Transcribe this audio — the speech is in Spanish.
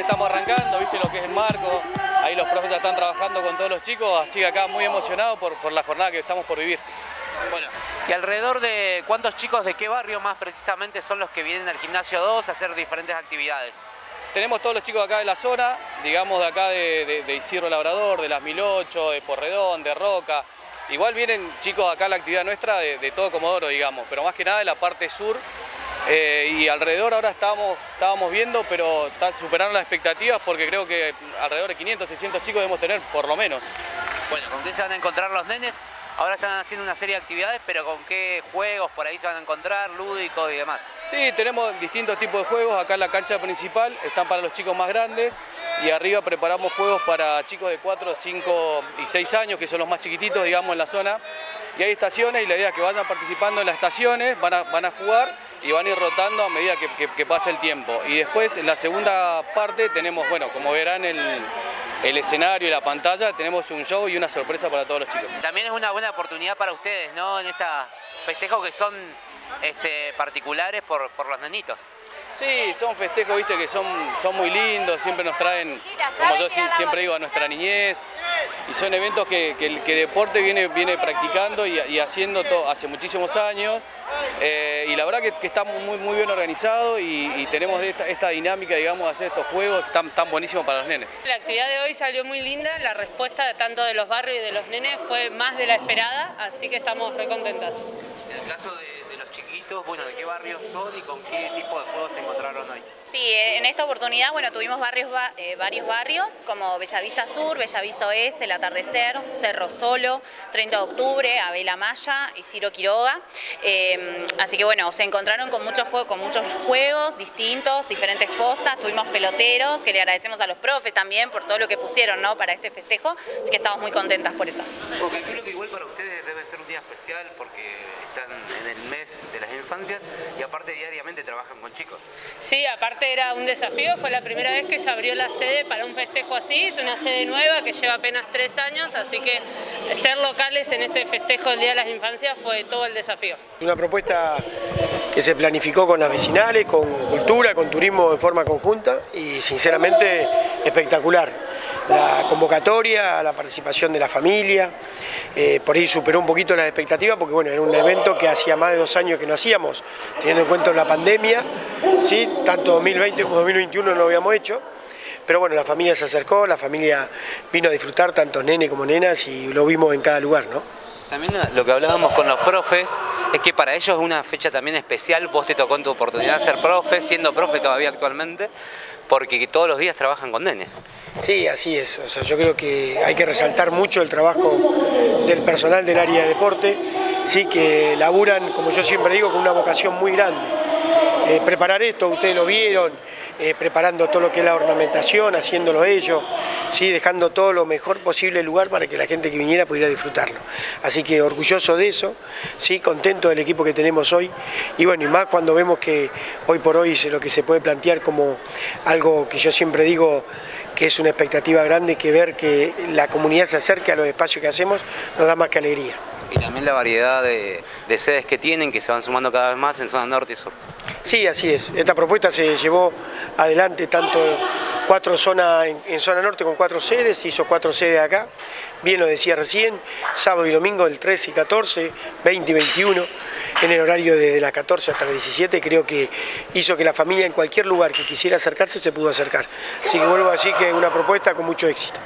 estamos arrancando, viste lo que es el marco, ahí los profes están trabajando con todos los chicos, así que acá muy emocionado por, por la jornada que estamos por vivir. Bueno, ¿y alrededor de cuántos chicos de qué barrio más precisamente son los que vienen al gimnasio 2 a hacer diferentes actividades? Tenemos todos los chicos acá de la zona, digamos de acá de, de, Isidro Labrador, de las 1008, de Porredón, de Roca. Igual vienen chicos acá a la actividad nuestra de, de todo Comodoro, digamos, pero más que nada de la parte sur, eh, y alrededor ahora estábamos, estábamos viendo, pero superando las expectativas porque creo que alrededor de 500, 600 chicos debemos tener, por lo menos. Bueno, ¿con qué se van a encontrar los nenes? Ahora están haciendo una serie de actividades, pero ¿con qué juegos por ahí se van a encontrar, lúdicos y demás? Sí, tenemos distintos tipos de juegos. Acá en la cancha principal están para los chicos más grandes y arriba preparamos juegos para chicos de 4, 5 y 6 años, que son los más chiquititos, digamos, en la zona. Y hay estaciones y la idea es que vayan participando en las estaciones, van a, van a jugar y van a ir rotando a medida que, que, pase el tiempo. Y después, en la segunda parte, tenemos, bueno, como verán, el, el escenario y la pantalla, tenemos un show y una sorpresa para todos los chicos. También es una buena oportunidad para ustedes, ¿no? En esta festejos que son este, particulares por, por los nenitos. Sí, son festejos, viste, que son, son muy lindos, siempre nos traen, como yo siempre digo, a nuestra niñez. Y son eventos que, que el que deporte viene, viene practicando y, haciendo todo, hace muchísimos años. Eh, y la verdad que, que está muy, muy bien organizado y, tenemos esta, esta, dinámica, digamos, de hacer estos juegos tan, tan buenísimos para los nenes. La actividad de hoy salió muy linda, la respuesta tanto de los barrios y de los nenes fue más de la esperada, así que estamos muy contentas. En el caso de chiquitos, bueno, ¿de qué barrios son y con qué tipo de juegos se encontraron hoy? Sí, en esta oportunidad, bueno, tuvimos barrios, eh, varios barrios, como Bellavista Sur, Bellavista Oeste, El Atardecer, Cerro Solo, 30 de Octubre, Abela Maya y Ciro Quiroga. Em, así que bueno, se encontraron con muchos, juegos, con muchos juegos distintos, diferentes postas, tuvimos peloteros, que le agradecemos a los profes también por todo lo que pusieron ¿no? para este festejo, así que estamos muy contentas por eso. Porque creo que igual para ustedes debe ser un día especial porque están en el mes de las infancias y aparte diariamente trabajan con chicos. Sí, aparte era un desafío, fue la primera vez que se abrió la sede para un festejo así, es una sede nueva que lleva apenas tres años, así que ser locales en este festejo del Día de las Infancias fue todo el desafío. Una propuesta que se planificó con las vecinales, con cultura, con turismo de forma conjunta y sinceramente espectacular la convocatoria, la participación de la familia, eh, por ahí superó un poquito las expectativas porque bueno, era un evento que hacía más de dos años que no hacíamos, teniendo en cuenta la pandemia, ¿sí? tanto 2020 como 2021 no lo habíamos hecho, pero bueno, la familia se acercó, la familia vino a disfrutar, tanto nene como nenas, y lo vimos en cada lugar, ¿no? También lo que hablábamos con los profes es que para ellos es una fecha también especial, vos te tocó en tu oportunidad de ser profe, siendo profe todavía actualmente, porque todos los días trabajan con nenes. Sí, así es. O sea, yo creo que hay que resaltar mucho el trabajo del personal del área de deporte, sí que laburan, como yo siempre digo, con una vocación muy grande. Eh, preparar esto, ustedes lo vieron, eh, preparando todo lo que es la ornamentación, haciéndolo ellos, ¿sí? dejando todo lo mejor posible el lugar para que la gente que viniera pudiera disfrutarlo. Así que orgulloso de eso, ¿sí? contento del equipo que tenemos hoy y bueno, y más cuando vemos que hoy por hoy lo que se puede plantear como algo que yo siempre digo que es una expectativa grande que ver que la comunidad se acerque a los espacios que hacemos nos da más que alegría. Y también la variedad de, sedes que tienen, que se van sumando cada vez más en zona norte y sur. Sí, así es. Esta propuesta se llevó adelante tanto cuatro zonas en, zona norte con cuatro sedes, se hizo cuatro sedes acá, bien lo decía recién, sábado y domingo del 13 y 14, 20 y 21, en el horario desde las 14 hasta las 17, creo que hizo que la familia en cualquier lugar que quisiera acercarse se pudo acercar. Así que vuelvo a decir que es una propuesta con mucho éxito.